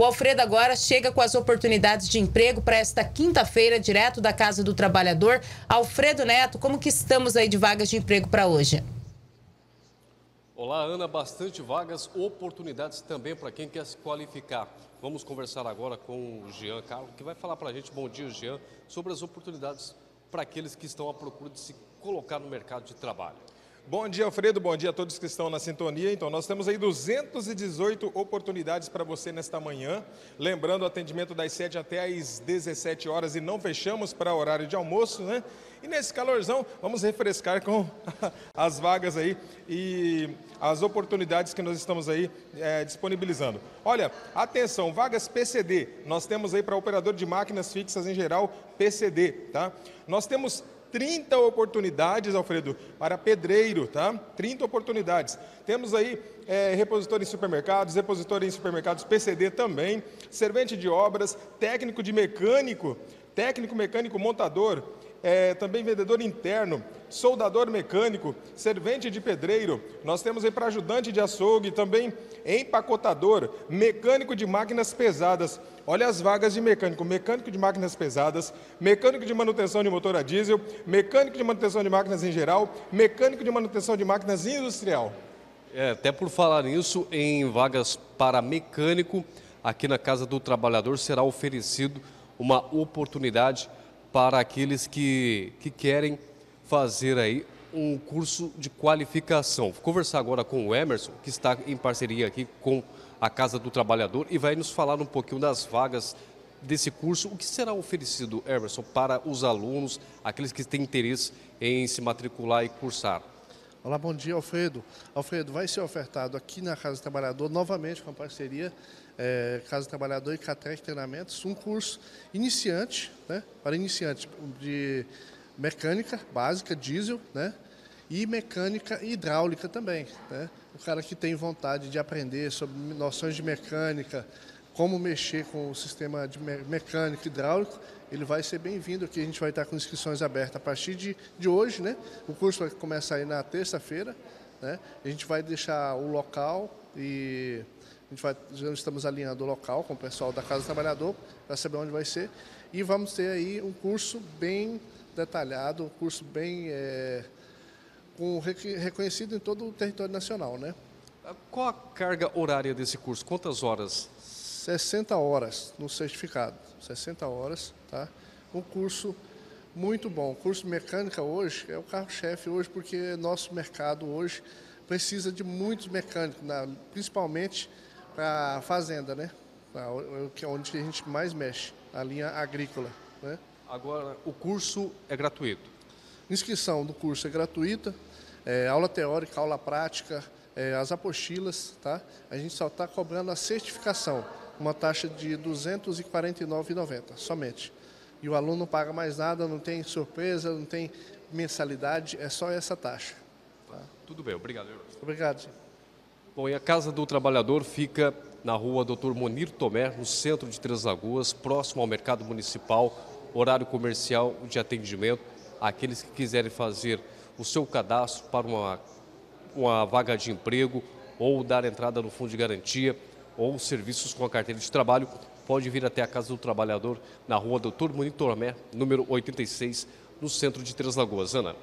O Alfredo agora chega com as oportunidades de emprego para esta quinta-feira, direto da Casa do Trabalhador. Alfredo Neto, como que estamos aí de vagas de emprego para hoje? Olá, Ana, bastante vagas, oportunidades também para quem quer se qualificar. Vamos conversar agora com o Jean Carlos, que vai falar para a gente, bom dia, Jean, sobre as oportunidades para aqueles que estão à procura de se colocar no mercado de trabalho. Bom dia, Alfredo. Bom dia a todos que estão na sintonia. Então, nós temos aí 218 oportunidades para você nesta manhã. Lembrando atendimento das 7 até às 17 horas e não fechamos para horário de almoço, né? E nesse calorzão, vamos refrescar com as vagas aí e as oportunidades que nós estamos aí é, disponibilizando. Olha, atenção, vagas PCD. Nós temos aí para operador de máquinas fixas em geral, PCD, tá? Nós temos 30 oportunidades, Alfredo, para pedreiro, tá? 30 oportunidades. Temos aí é, repositor em supermercados, repositor em supermercados PCD também, servente de obras, técnico de mecânico, técnico mecânico montador, é, também vendedor interno, soldador mecânico, servente de pedreiro, nós temos aí para ajudante de açougue, também empacotador, mecânico de máquinas pesadas. Olha as vagas de mecânico, mecânico de máquinas pesadas, mecânico de manutenção de motor a diesel, mecânico de manutenção de máquinas em geral, mecânico de manutenção de máquinas industrial. É, até por falar nisso, em vagas para mecânico, aqui na Casa do Trabalhador será oferecido uma oportunidade para aqueles que, que querem fazer aí um curso de qualificação. Vou conversar agora com o Emerson, que está em parceria aqui com a Casa do Trabalhador e vai nos falar um pouquinho das vagas desse curso. O que será oferecido, Emerson, para os alunos, aqueles que têm interesse em se matricular e cursar? Olá, bom dia, Alfredo. Alfredo, vai ser ofertado aqui na Casa do Trabalhador, novamente com a parceria é, Casa do Trabalhador e Catrec Treinamentos, um curso iniciante, né, para iniciantes de mecânica básica, diesel, né, e mecânica hidráulica também. Né? O cara que tem vontade de aprender sobre noções de mecânica, como mexer com o sistema de mecânica hidráulico, ele vai ser bem-vindo aqui. A gente vai estar com inscrições abertas a partir de, de hoje, né? O curso vai começar aí na terça-feira, né? A gente vai deixar o local e a gente vai, já estamos alinhando o local com o pessoal da Casa do Trabalhador para saber onde vai ser. E vamos ter aí um curso bem detalhado, um curso bem é, com, reconhecido em todo o território nacional, né? Qual a carga horária desse curso? Quantas horas? 60 horas no certificado, 60 horas, tá? Um curso muito bom. O curso de mecânica hoje é o carro-chefe hoje porque nosso mercado hoje precisa de muitos mecânicos, principalmente para a fazenda, né? Que é onde a gente mais mexe, a linha agrícola, né? Agora, o curso é gratuito? Inscrição do curso é gratuita, é, aula teórica, aula prática, é, as apostilas, tá? A gente só está cobrando a certificação uma taxa de R$ 249,90 somente. E o aluno não paga mais nada, não tem surpresa, não tem mensalidade, é só essa taxa. Tá? Tudo bem, obrigado. Obrigado. Bom, e a Casa do Trabalhador fica na rua Dr. Monir Tomé, no centro de Três Lagoas, próximo ao mercado municipal, horário comercial de atendimento. Aqueles que quiserem fazer o seu cadastro para uma, uma vaga de emprego ou dar entrada no fundo de garantia, ou serviços com a carteira de trabalho, pode vir até a Casa do Trabalhador, na rua Doutor Monitormé, número 86, no centro de Três Lagoas. Ana.